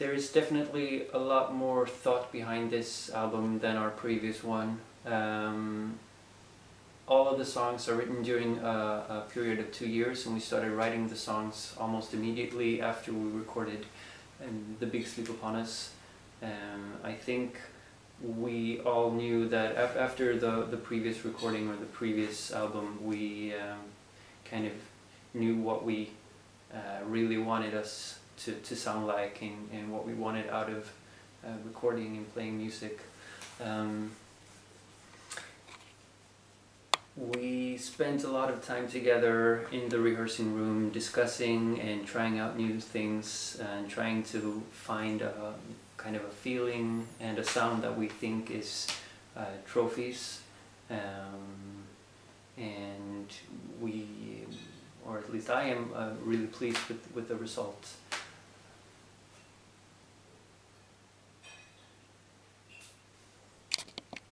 There is definitely a lot more thought behind this album than our previous one. Um, all of the songs are written during a, a, period of two years, and we started writing the songs almost immediately after we recorded um, The Big Sleep Upon Us. Um, I think we all knew that af after the, the previous recording or the previous album, we um, kind of knew what we uh, really wanted us to, to sound like and, and what we wanted out of uh, recording and playing music. Um, we spent a lot of time together in the rehearsing room discussing and trying out new things and trying to find a kind of a feeling and a sound that we think is uh, trophies um, and we or at least I am uh, really pleased with, with the results